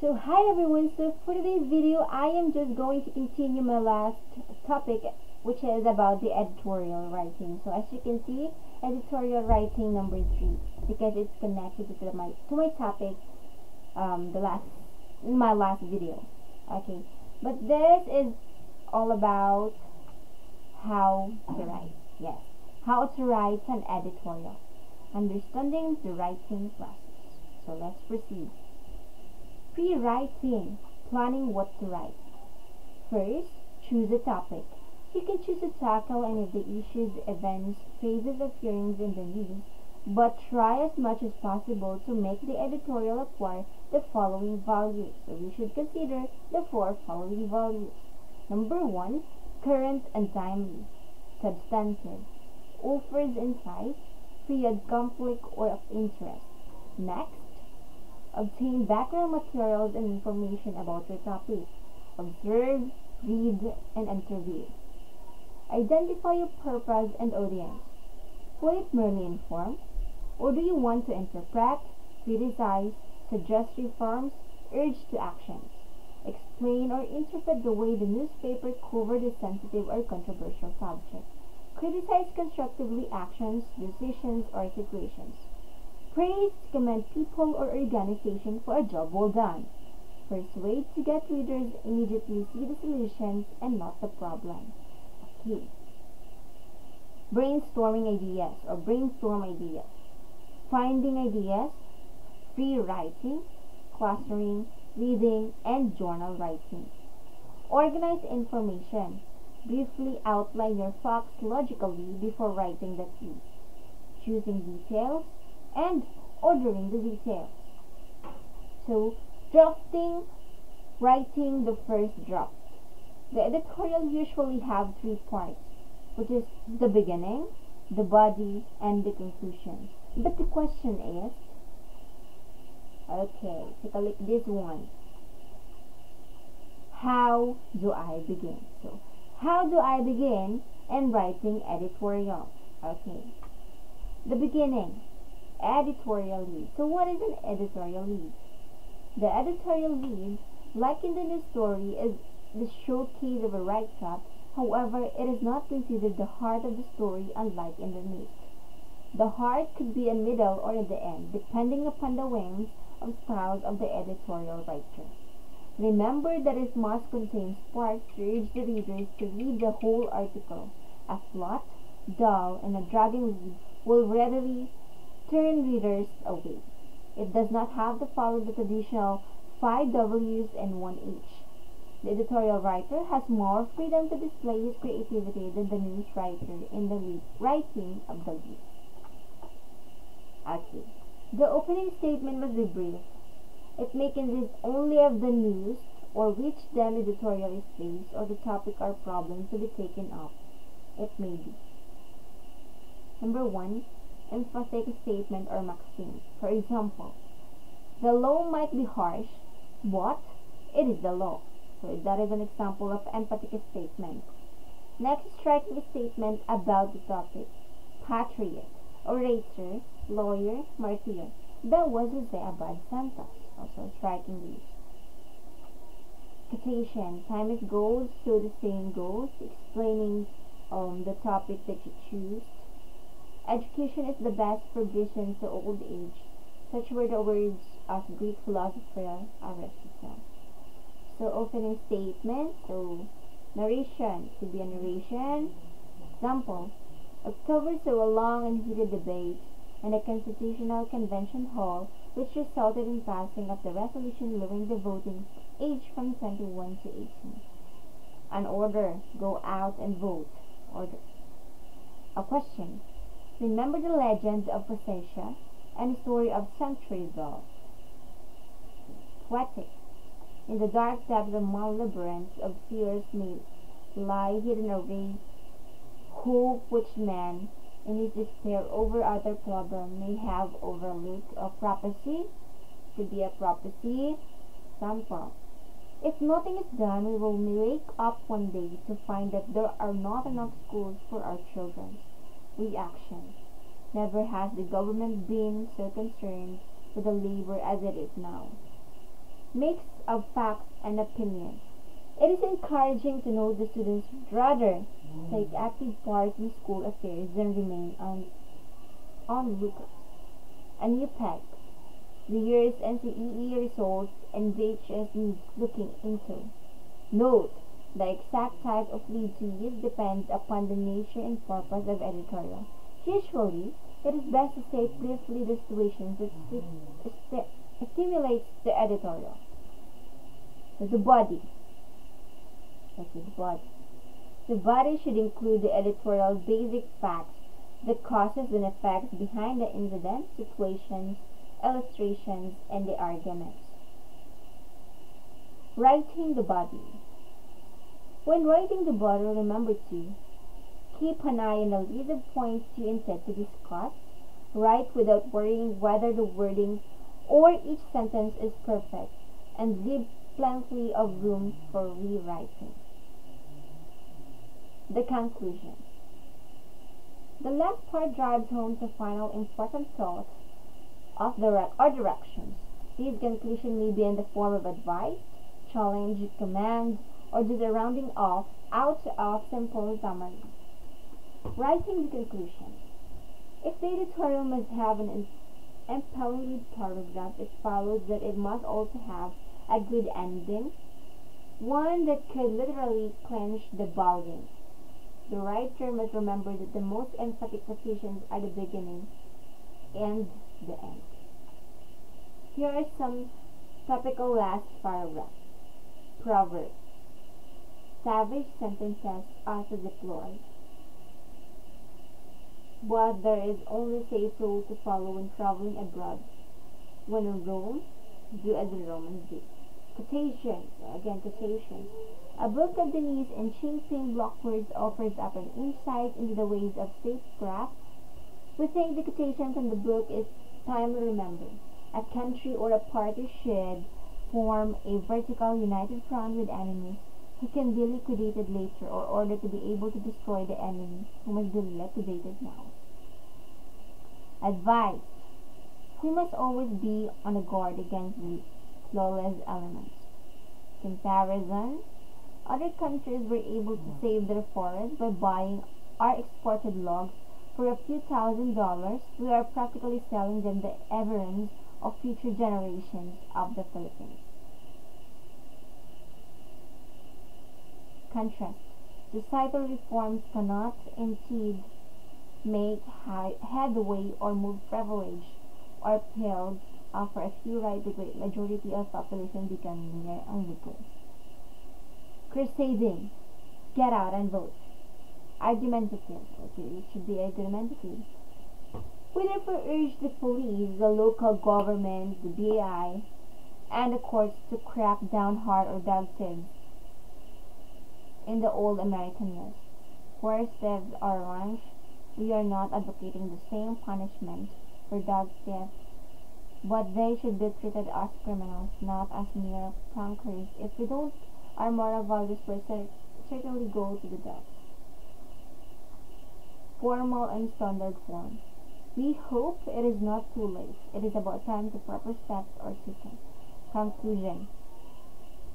So hi everyone, so for today's video I am just going to continue my last topic which is about the editorial writing. So as you can see, editorial writing number 3 because it's connected to my to my topic um, the last in my last video. Okay, but this is all about how to write. Yes, how to write an editorial. Understanding the writing process. So let's proceed. Pre-writing, planning what to write. First, choose a topic. You can choose to tackle any of the issues, events, phases of hearings in the news, but try as much as possible to make the editorial acquire the following values. So we should consider the four following values. Number one, current and timely. Substantive. Offers insight, free of conflict or of interest. Next, Obtain background materials and information about your topic. Observe, read, and interview. Identify your purpose and audience. Will it merely inform? Or do you want to interpret, criticize, suggest reforms, urge to actions? Explain or interpret the way the newspaper covered a sensitive or controversial subject. Criticize constructively actions, decisions, or situations. Praise to commend people or organization for a job well done. Persuade to get readers immediately see the solutions and not the problem. Okay. Brainstorming ideas or brainstorm ideas. Finding ideas, free writing, clustering, reading, and journal writing. Organize information. Briefly outline your facts logically before writing the piece. Choosing details, and ordering the details. So, drafting, writing the first draft. The editorial usually have three parts, which is the beginning, the body, and the conclusion. But the question is, okay, take a look this one. How do I begin? So, how do I begin in writing editorial? Okay. The beginning editorial lead. So what is an editorial lead? The editorial lead, like in the news story, is the showcase of a write-up. However, it is not considered the heart of the story unlike in the news. The heart could be in middle or in the end, depending upon the wings of styles of the editorial writer. Remember that it must contain sparks to urge the readers to read the whole article. A flat, dull, and a dragging lead will readily turn readers away. It does not have to follow the traditional five W's and one H. The editorial writer has more freedom to display his creativity than the news writer in the writing of the lead. Okay. The opening statement must be brief. It may consist only of the news or which then editorial is based or the topic or problem to be taken up. It may be. Number one, emphatic statement or maxim. For example, the law might be harsh, but it is the law. So that is an example of emphatic statement. Next, striking statement about the topic. Patriot, orator, lawyer, martyr. That was Jose Abad Santos. Also striking these. Quotation. Time is gold, so the same goes. Explaining um, the topic that you choose. Education is the best provision to old age. Such were the words of Greek philosopher Aristotle. So opening statement, so narration, to be a narration. Example, October saw a long and heated debate in the Constitutional Convention Hall which resulted in passing of the resolution lowering the voting age from 21 to 18. An order, go out and vote. Order. A question, Remember the legend of Phoenicia and the story of centuries ago. Poetic. In the dark depths of one labyrinth of fears may lie hidden away hope which man in his despair over other problem may have overlooked a prophecy to be a prophecy sample. If nothing is done, we will wake up one day to find that there are not enough schools for our children reaction. Never has the government been so concerned with the labor as it is now. mix of facts and opinions. It is encouraging to know the students rather take active part in school affairs than remain on onlookers. A new pack. The year's NCEE results and VHS needs looking into. Note, the exact type of lead to use depends upon the nature and purpose of editorial. Usually, it is best to state briefly the situations that sti- sti- stimulates the editorial. The body. Okay, the body. The body should include the editorial basic facts, the causes and effects behind the incident, situations, illustrations, and the arguments. Writing the body. When writing the body, remember to keep an eye on the list points you intend to discuss. Write without worrying whether the wording or each sentence is perfect, and leave plenty of room for rewriting. The conclusion. The last part drives home the final important thoughts of the or directions. These conclusions may be in the form of advice, challenge, command, or just a rounding off out of simple summary. Writing the conclusion. If the editorial must have an impelling paragraph, it follows that it must also have a good ending, one that could literally clinch the bargain. The writer must remember that the most emphatic positions are the beginning and the end. Here are some topical last paragraphs. Proverbs. Savage sentences are to deploy. But there is only safe rule to follow when traveling abroad. When in Rome, do as the Romans do. Quotations. Again, quotations. A book of Denise and Shaping Blockwords offers up an insight into the ways of statecraft. We think the quotation from the book is timely remembered. A country or a party should form a vertical united front with enemies who can be liquidated later or ordered to be able to destroy the enemy who must be liquidated now. Advice. We must always be on the guard against the flawless elements. Comparison. Other countries were able to save their forests by buying our exported logs for a few thousand dollars. We are practically selling them the evidence of future generations of the Philippines. Contrast. Societal reforms cannot indeed make headway or move privilege or pills offer a few right the great majority of population become mere onlookers. Crusading. Get out and vote. Argumentative. Okay, it should be argumentative. We therefore urge the police, the local government, the BI, and the courts to crack down hard or dog thieves in the old American West. Where thieves are ranch, we are not advocating the same punishment for dog theft, but they should be treated as criminals, not as mere prankers. If we don't, our moral values will cer- certainly go to the dogs. Formal and standard form. We hope it is not too late. It is about time to proper steps are taken. Conclusion.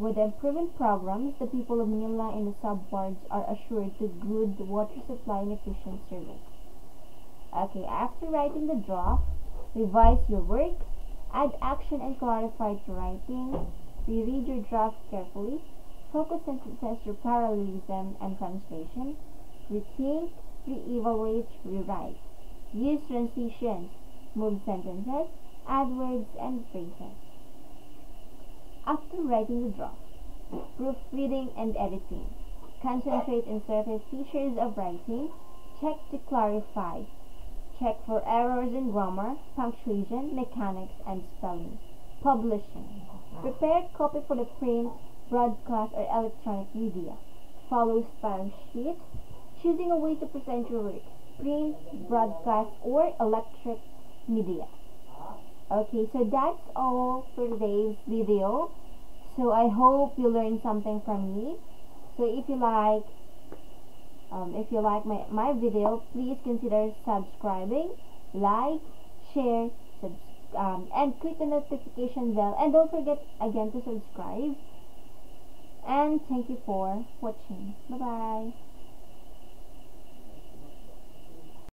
With the improvement programs, the people of Manila and the subwards are assured to good water supply and efficient service. Okay, after writing the draft, revise your work, add action and clarify to writing, reread your draft carefully, focus sentences through parallelism and translation, rethink, re-evaluate, rewrite. Use transitions, move sentences, add words and phrases. After writing the draft, proofreading and editing. Concentrate on surface features of writing. Check to clarify. Check for errors in grammar, punctuation, mechanics, and spelling. Publishing. Prepare copy for the print, broadcast, or electronic media. Follow style sheet. Choosing a way to present your work. Print, broadcast, or electric media. Okay, so that's all for today's video. So I hope you learned something from me. So if you like, um, if you like my, my video, please consider subscribing, like, share, um, and click the notification bell and don't forget again to subscribe and thank you for watching bye bye